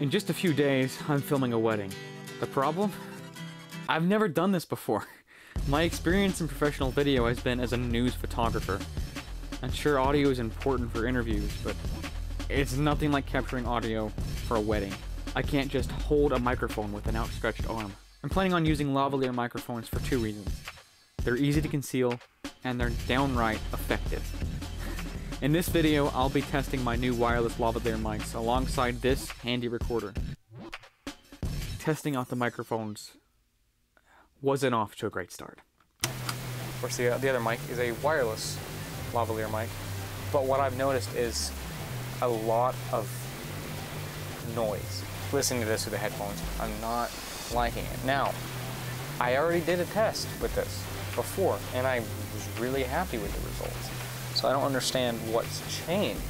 In just a few days, I'm filming a wedding. The problem? I've never done this before. My experience in professional video has been as a news photographer. And sure, audio is important for interviews, but it's nothing like capturing audio for a wedding. I can't just hold a microphone with an outstretched arm. I'm planning on using lavalier microphones for two reasons. They're easy to conceal, and they're downright effective. In this video, I'll be testing my new wireless lavalier mics alongside this handy recorder. Testing out the microphones wasn't off to a great start. Of course, the, uh, the other mic is a wireless lavalier mic, but what I've noticed is a lot of noise. Listening to this with the headphones, I'm not liking it. Now, I already did a test with this before, and I was really happy with the results. So I don't understand what's changed.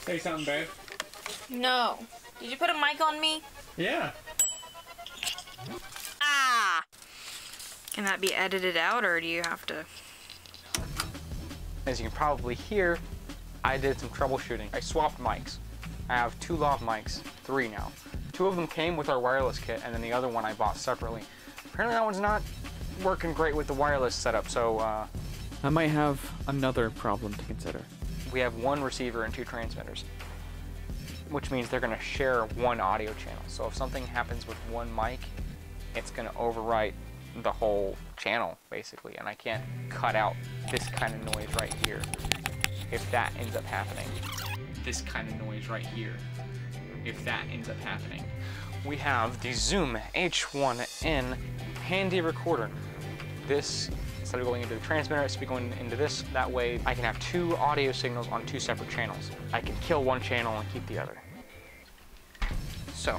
Say something, babe. No. Did you put a mic on me? Yeah. Ah! Can that be edited out, or do you have to? As you can probably hear, I did some troubleshooting. I swapped mics. I have two lav mics, three now. Two of them came with our wireless kit, and then the other one I bought separately. Apparently that one's not working great with the wireless setup, so uh, I might have another problem to consider. We have one receiver and two transmitters, which means they're gonna share one audio channel. So if something happens with one mic, it's gonna overwrite the whole channel, basically, and I can't cut out this kind of noise right here if that ends up happening. This kind of noise right here, if that ends up happening. We have the Zoom H1N handy recorder. This, instead of going into the transmitter, it's be going into this. That way I can have two audio signals on two separate channels. I can kill one channel and keep the other. So,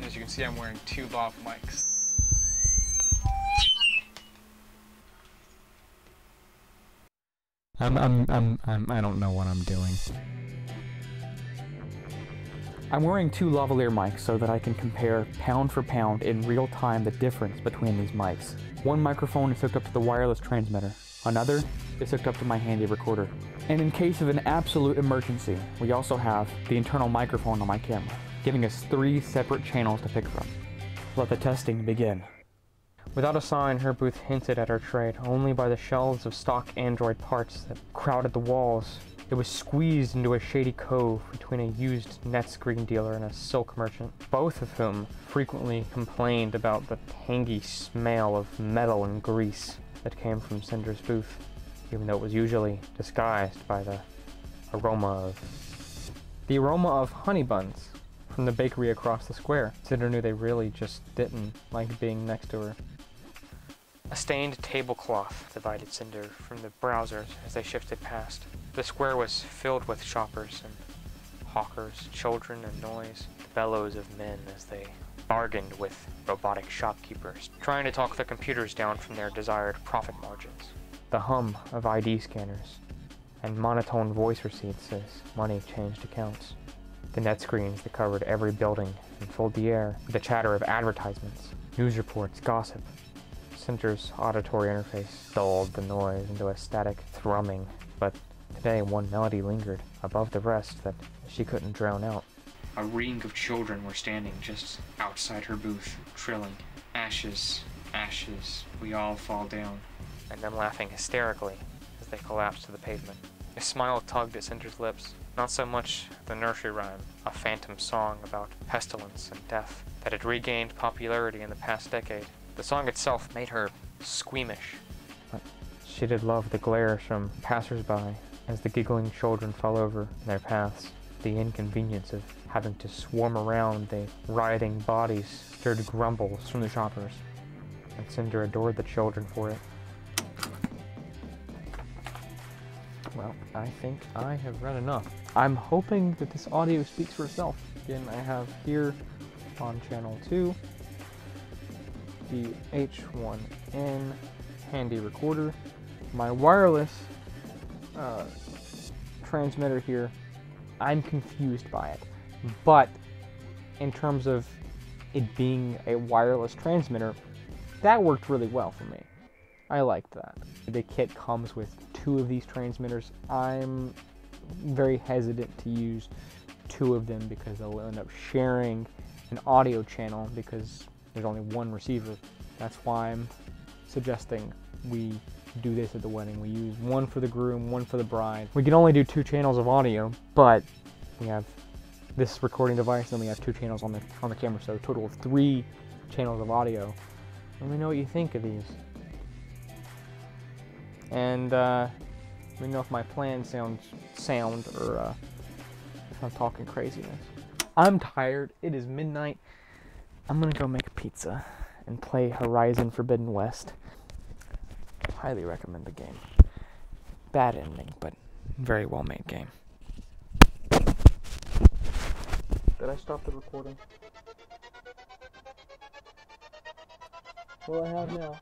as you can see, I'm wearing two lav mics. I'm, I'm, I'm, I'm, I don't know what I'm doing. I'm wearing two lavalier mics so that I can compare pound for pound in real time the difference between these mics. One microphone is hooked up to the wireless transmitter, another is hooked up to my handy recorder. And in case of an absolute emergency, we also have the internal microphone on my camera, giving us three separate channels to pick from. Let the testing begin. Without a sign, her booth hinted at her trade only by the shelves of stock Android parts that crowded the walls. It was squeezed into a shady cove between a used NetScreen dealer and a silk merchant, both of whom frequently complained about the tangy smell of metal and grease that came from Cinder's booth, even though it was usually disguised by the aroma of... The aroma of honey buns from the bakery across the square. Cinder knew they really just didn't like being next to her. A stained tablecloth divided Cinder from the browsers as they shifted past. The square was filled with shoppers and hawkers, children and noise, the bellows of men as they bargained with robotic shopkeepers, trying to talk the computers down from their desired profit margins. The hum of ID scanners and monotone voice receipts as money changed accounts. The net screens that covered every building and filled the air with the chatter of advertisements, news reports, gossip, Cinder's auditory interface dulled the noise into a static thrumming, but today one melody lingered above the rest that she couldn't drown out. A ring of children were standing just outside her booth, trilling, Ashes, ashes, we all fall down, and then laughing hysterically as they collapsed to the pavement. A smile tugged at Cinder's lips, not so much the nursery rhyme, a phantom song about pestilence and death that had regained popularity in the past decade. The song itself made her squeamish. But she did love the glares from passersby as the giggling children fell over in their paths. The inconvenience of having to swarm around the writhing bodies stirred grumbles from the shoppers, and Cinder adored the children for it. Well, I think I have read enough. I'm hoping that this audio speaks for itself. Again, I have here on channel 2 the H1N handy recorder. My wireless uh, transmitter here, I'm confused by it. But in terms of it being a wireless transmitter, that worked really well for me. I liked that. The kit comes with two of these transmitters. I'm very hesitant to use two of them because they'll end up sharing an audio channel because there's only one receiver. That's why I'm suggesting we do this at the wedding. We use one for the groom, one for the bride. We can only do two channels of audio, but we have this recording device, and we have two channels on the on the camera, so a total of three channels of audio. Let me know what you think of these. And uh, let me know if my plan sounds sound or uh, if I'm talking craziness. I'm tired. It is midnight. I'm gonna go make a pizza and play Horizon Forbidden West. Highly recommend the game. Bad ending, but very well made game. Did I stop the recording? Do I have now?